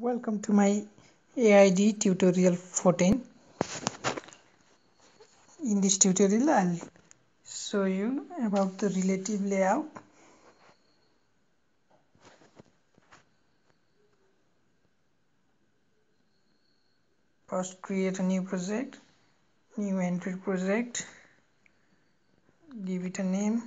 Welcome to my AIDE tutorial 14. In this tutorial I'll show you about the relative layout. First create a new project, new entry project, give it a name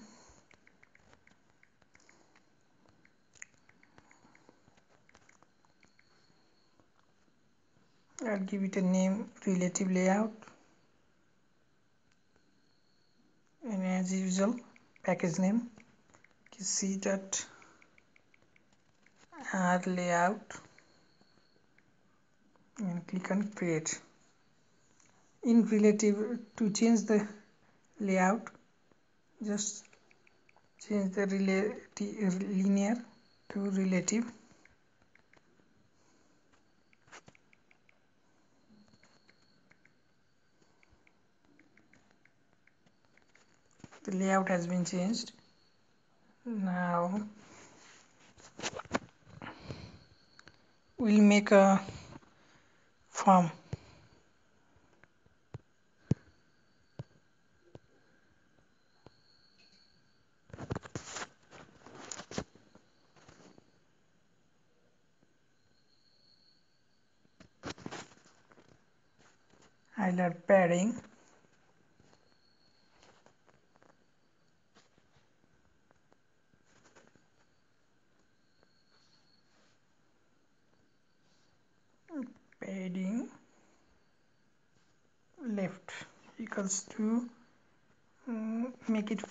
I'll give it a name relative layout. And as usual package name c dot r layout. And click on create. In relative to change the layout just change the relative linear to relative the layout has been changed. Now we'll make a form I'll add padding left equals to um, make it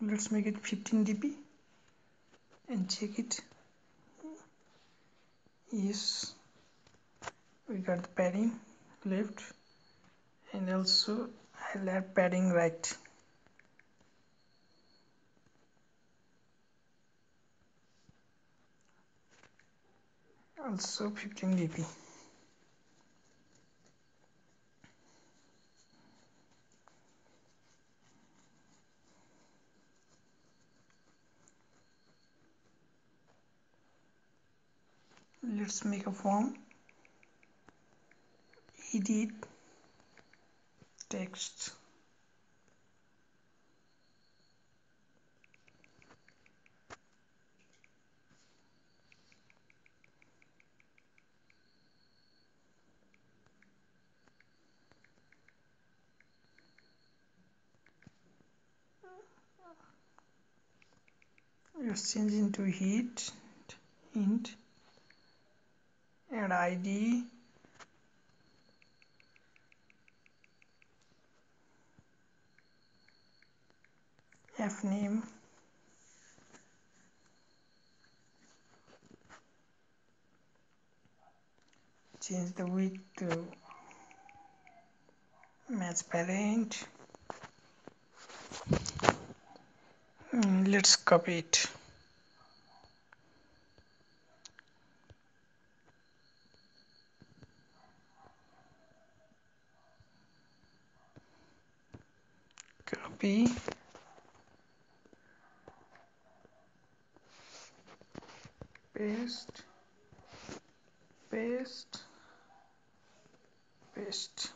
let's make it 15 dp and check it. Yes we got the padding left and also I'll add padding right. Also 15 dp let's make a form edit text. Let's change into heat int and id f name. Change the width to match parent. Mm, let's copy it copy. Paste. Paste. Paste.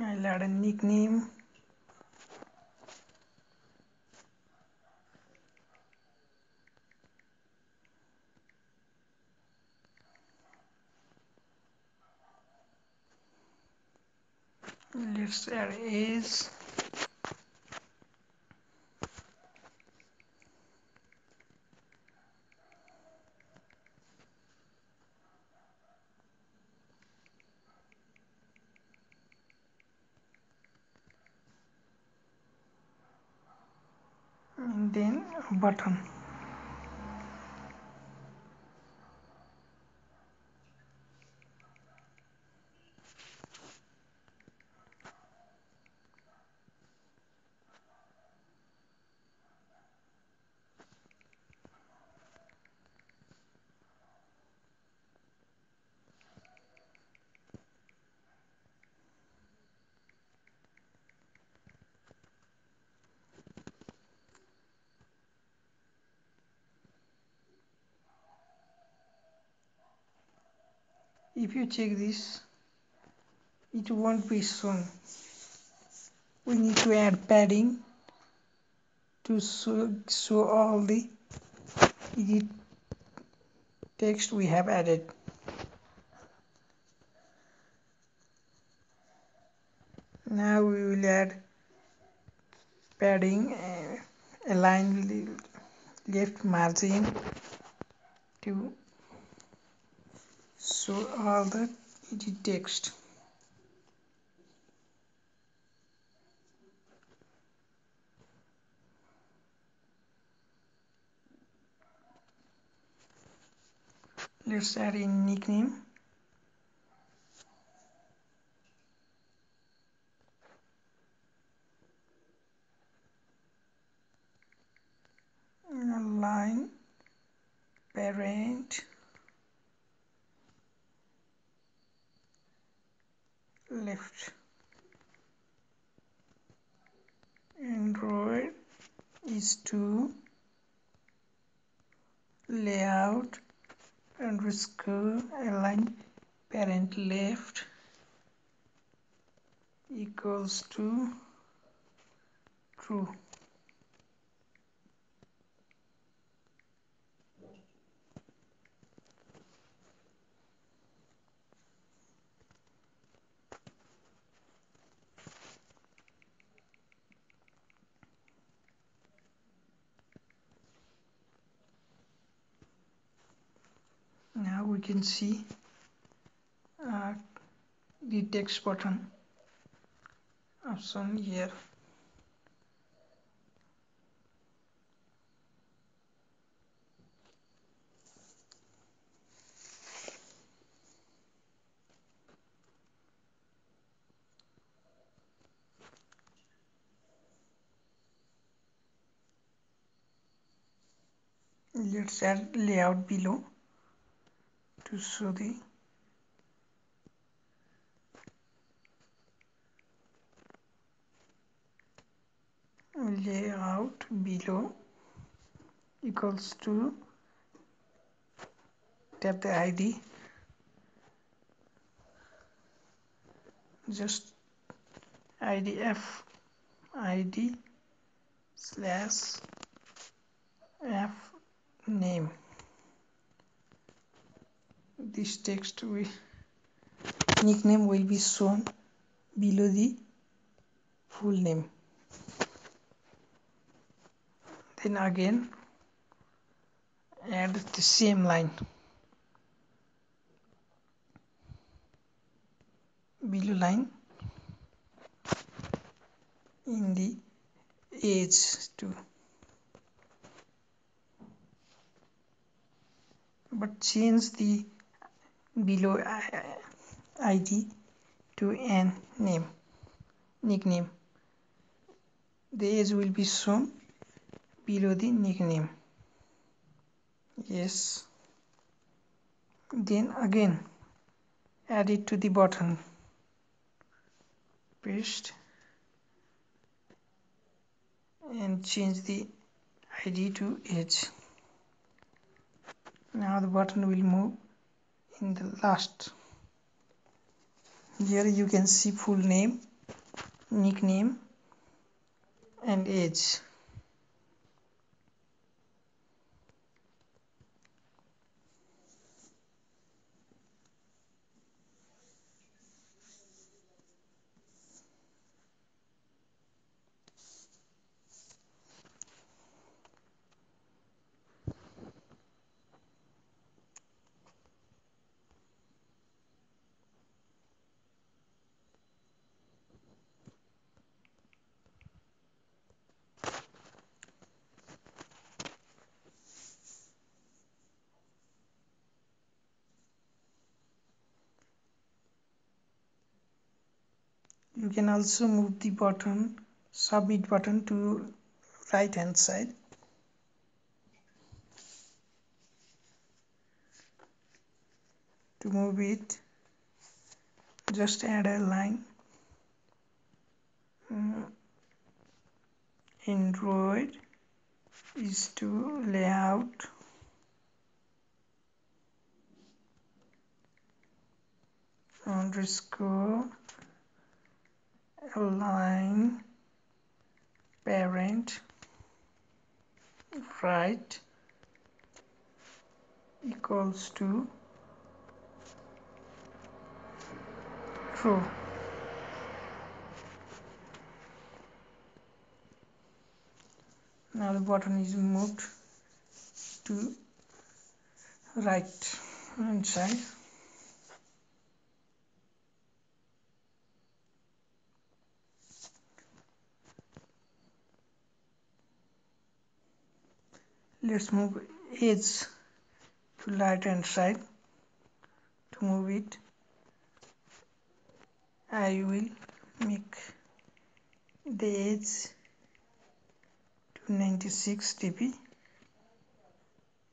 I'll add a nickname let's add and then button if you check this it won't be shown we need to add padding to show, all the edit text we have added. Now we will add padding uh, align the left margin to show all the edit text let's add in nickname line parent left android is to layout underscore align parent left equals to true now we can see uh, the text button option here. Let's add layout below to the layout below equals to tap the ID just IDF ID slash F name this text will nickname will be shown below the full name. Then again add the same line. Below line. In the age too but change the below uh, uh, id to an name nickname. The age will be shown below the nickname. Yes. Then again add it to the button paste. And change the id to age now the button will move in the last here you can see full name nickname and age you can also move the button submit button to right hand side. To move it just add a line hmm, android is to layout. Underscore align parent right equals to true. Now the button is moved to right hand side let's move edge to right hand side to move it I will make the edge to 96 dp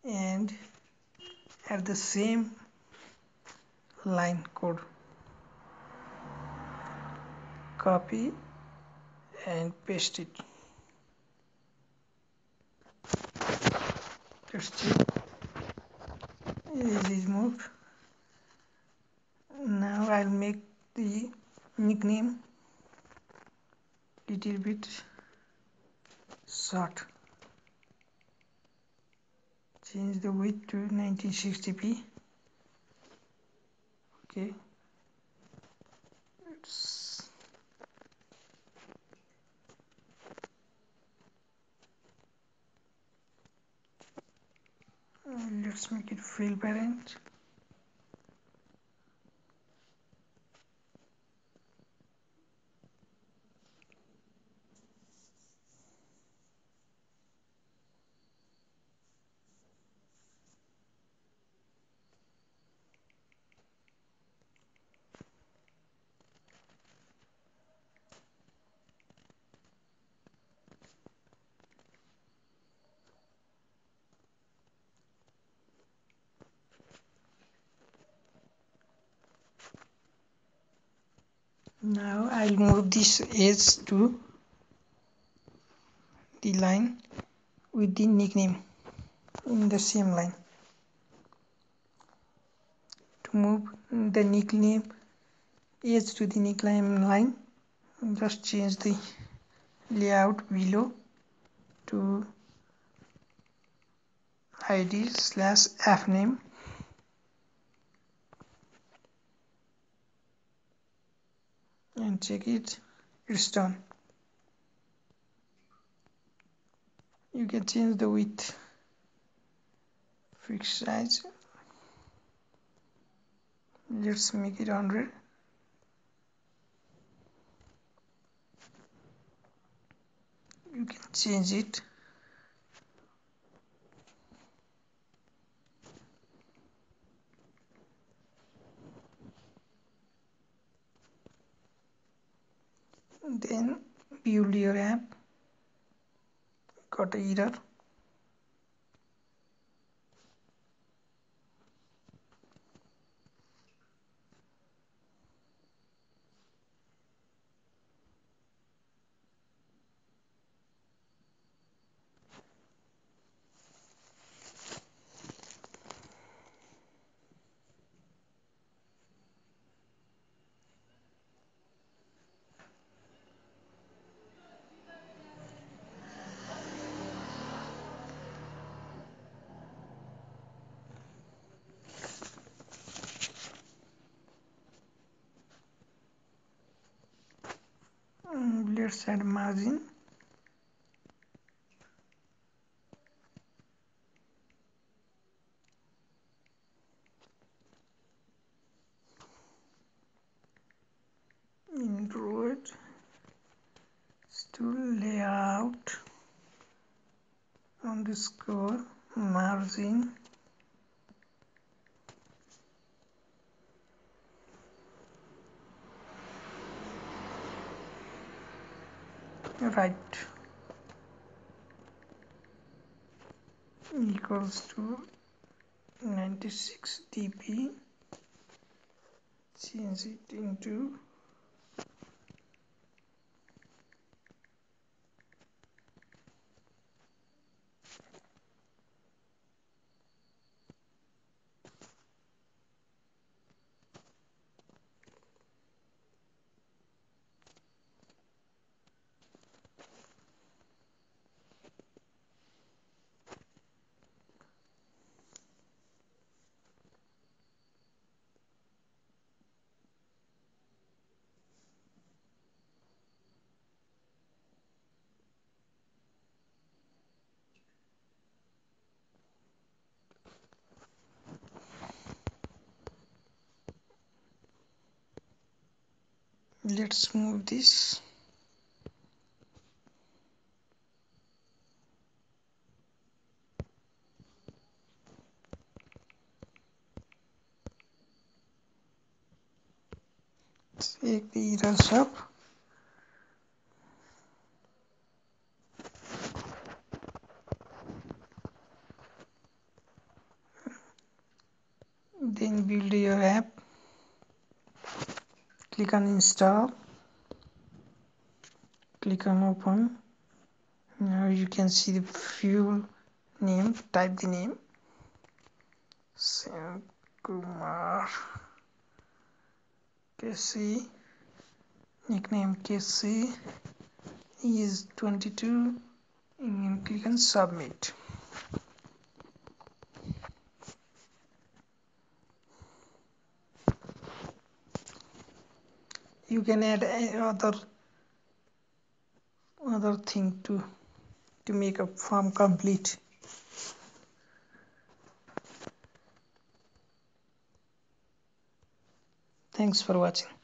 and at the same line code. Copy and paste it let's check it is moved now I'll make the nickname little bit short. Change the width to 1960p okay let's Uh, let's make it fill parent now I'll move this edge to the line with the nickname in the same line. To move the nickname edge to the nickname line just change the layout below to id slash fname and check it it's done you can change the width. Fixed size. Let's make it 100 you can change it your amp got a error let's add margin Android to layout. Underscore margin right. Equals to 96 dp change it into let's move this. Take the errors up click on install. Click on open. Now you can see the fuel name type the name. Shyam Kumar KC nickname KC he is 22 and click on submit you can add other other thing to to make a form complete. Thanks for watching